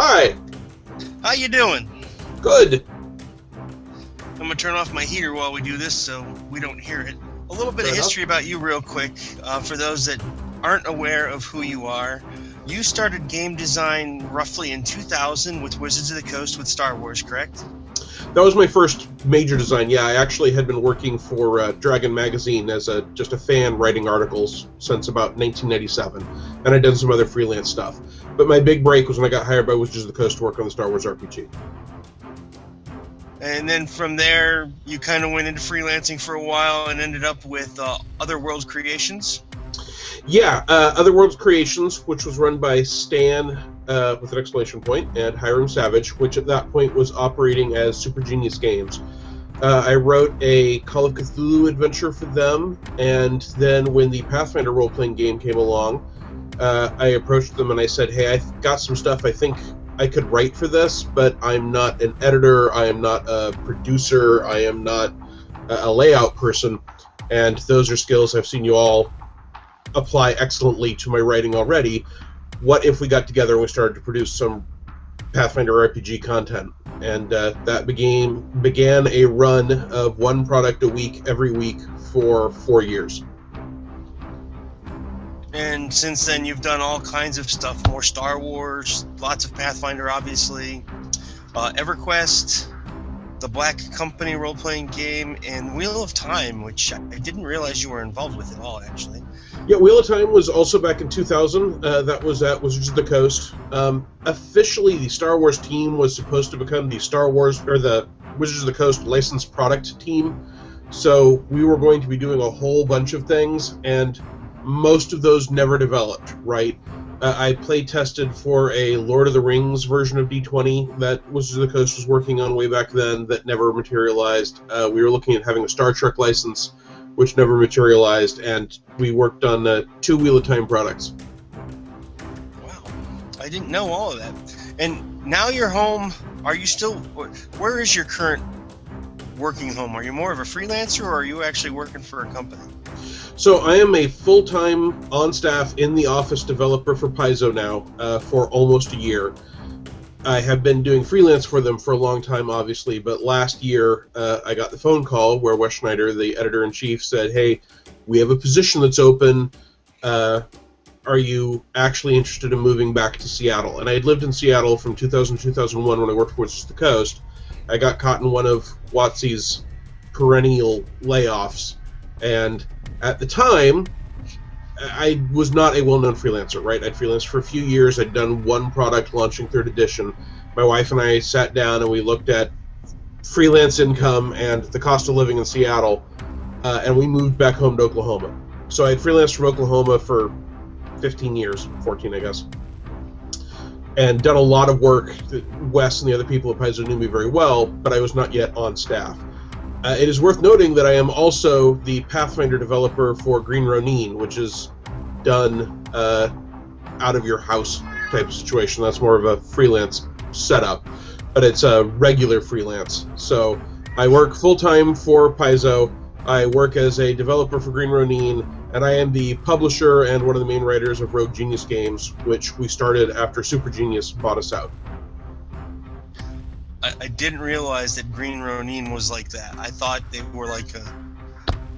Hi. How you doing? Good. I'm gonna turn off my heater while we do this so we don't hear it. A little bit Fair of enough. history about you, real quick, uh, for those that aren't aware of who you are. You started game design roughly in 2000 with Wizards of the Coast with Star Wars, correct? That was my first major design. Yeah, I actually had been working for uh, Dragon Magazine as a just a fan writing articles since about 1997, and I'd done some other freelance stuff. But my big break was when I got hired by Wizards of the Coast to work on the Star Wars RPG. And then from there, you kind of went into freelancing for a while and ended up with uh, Other Worlds Creations. Yeah, uh, Other Worlds Creations, which was run by Stan uh, with an exclamation point, and Hyrum Savage, which at that point was operating as Super Genius Games. Uh, I wrote a Call of Cthulhu adventure for them, and then when the Pathfinder role playing game came along, uh, I approached them and I said, Hey, I've got some stuff I think I could write for this, but I'm not an editor, I am not a producer, I am not a a layout person, and those are skills I've seen you all apply excellently to my writing already. What if we got together and we started to produce some Pathfinder RPG content? And uh, that began began a run of one product a week every week for four years. And since then, you've done all kinds of stuff more Star Wars, lots of Pathfinder, obviously, uh, EverQuest, the Black Company role playing game, and Wheel of Time, which I didn't realize you were involved with at all, actually. Yeah, Wheel of Time was also back in 2000. Uh, that was at Wizards of the Coast. Um, officially, the Star Wars team was supposed to become the Star Wars or the Wizards of the Coast licensed product team. So we were going to be doing a whole bunch of things, and most of those never developed. Right? Uh, I play tested for a Lord of the Rings version of D20 that Wizards of the Coast was working on way back then that never materialized. Uh, we were looking at having a Star Trek license which never materialized, and we worked on uh, two Wheel of Time products. Wow. I didn't know all of that. And now you're home. Are you still. Where is your current working home? Are you more of a freelancer or are you actually working for a company? So I am a full-time, on-staff, in-the-office developer for Paizo now uh, for almost a year. I have been doing freelance for them for a long time, obviously, but last year uh, I got the phone call where Wes Schneider, the editor-in-chief, said, "Hey, we have a position that's open. Uh, are you actually interested in moving back to Seattle?" And I had lived in Seattle from 2000 to 2001 when I worked for the Coast. I got caught in one of WotC's perennial layoffs, and at the time, I was not a well-known freelancer, right? I'd freelanced for a few years. I'd done one product launching third edition. My wife and I sat down and we looked at freelance income and the cost of living in Seattle, uh, and we moved back home to Oklahoma. So I had freelanced from Oklahoma for 15 years, 14, I guess, and done a lot of work. that Wes and the other people at Paizo knew me very well, but I was not yet on staff. Uh, it is worth noting that I am also the Pathfinder developer for Green Ronin, which is done uh, out of your house type of situation. That's more of a freelance setup, but it's a regular freelance. So I work full time for Paizo. I work as a developer for Green Ronin, and I am the publisher and one of the main writers of Rogue Genius Games, which we started after Super Genius bought us out. I, I didn't realize that Green Ronin was like that. I thought they were like a.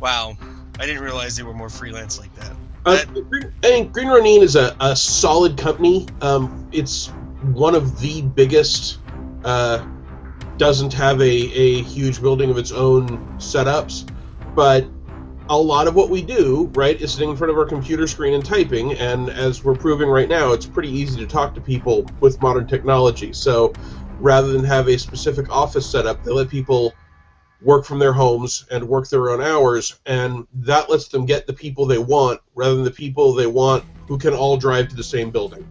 Wow. I didn't realize they were more freelance like that. Uh, Green, I mean, Green Ronin is a, a solid company. Um, it's one of the biggest. Uh, doesn't have a, a huge building of its own setups, but a lot of what we do, right, is sitting in front of our computer screen and typing. And as we're proving right now, it's pretty easy to talk to people with modern technology. So rather than have a specific office set up. they let people work from their homes and work their own hours, and that lets them get the people they want rather than the people they want who can all drive to the same building.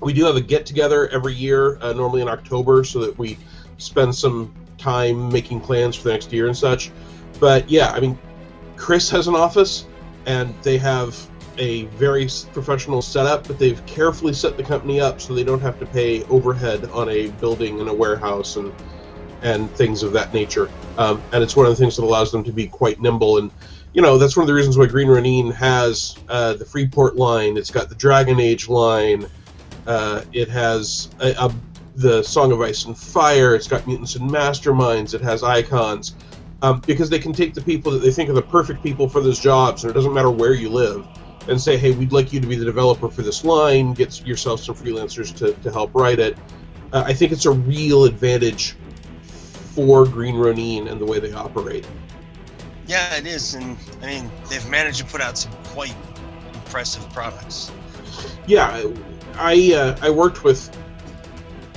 We do have a get together every year, uh, normally in October, so that we spend some time making plans for the next year and such. But yeah, I mean, Chris has an office, and they have a very professional setup, but they've carefully set the company up so they don't have to pay overhead on a building and a warehouse and and things of that nature. Um, and it's one of the things that allows them to be quite nimble. And you know that's one of the reasons why Green Ronin has uh, the Freeport line. It's got the Dragon Age line. Uh, it has a, a, the Song of Ice and Fire. It's got mutants and masterminds. It has icons. Um, because they can take the people that they think are the perfect people for those jobs, and it doesn't matter where you live, and say, hey, we'd like you to be the developer for this line, get yourself some freelancers to, to help write it. Uh, I think it's a real advantage for Green Ronin and the way they operate. Yeah, it is, and I mean they've managed to put out some quite impressive products. Yeah, I uh, I worked with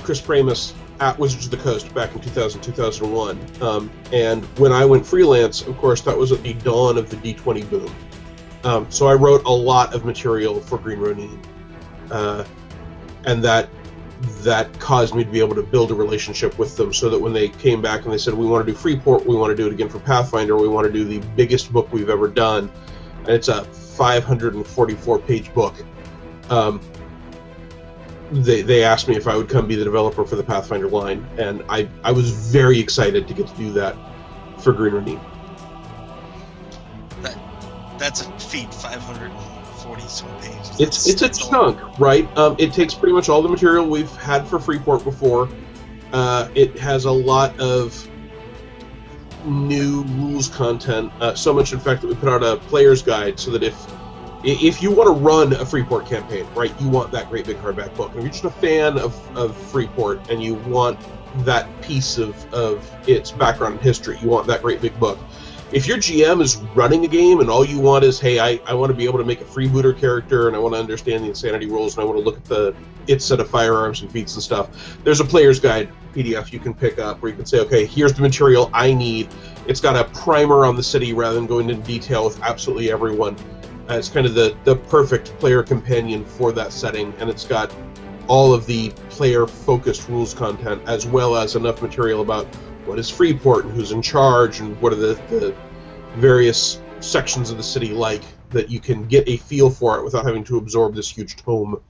Chris Pramas at Wizards of the Coast back in 2000 2001, um, and when I went freelance, of course, that was at the dawn of the D20 boom. Um, so I wrote a lot of material for Green Ronin, uh, and that that caused me to be able to build a relationship with them so that when they came back and they said we want to do freeport we want to do it again for pathfinder we want to do the biggest book we've ever done and it's a 544 page book um, they, they asked me if i would come be the developer for the pathfinder line and i, I was very excited to get to do that for green Ronin. That that's a feat 500 40 some pages. It's it's a chunk, right? Um, it takes pretty much all the material we've had for Freeport before. Uh, it has a lot of new rules content. Uh, so much, in fact, that we put out a player's guide so that if if you want to run a Freeport campaign, right, you want that great big hardback book. And if you're just a fan of, of Freeport and you want that piece of, of its background and history, you want that great big book if your GM is running a game and all you want is, hey, I, I want to be able to make a freebooter character and I want to understand the insanity rules and I want to look at the its set of firearms and feats and stuff, there's a player's guide PDF you can pick up where you can say, okay, here's the material I need. It's got a primer on the city rather than going into detail with absolutely everyone. Uh, it's kind of the, the perfect player companion for that setting, and it's got all of the player focused rules content as well as enough material about what is Freeport and who's in charge and what are the, the various sections of the city like that you can get a feel for it without having to absorb this huge tome.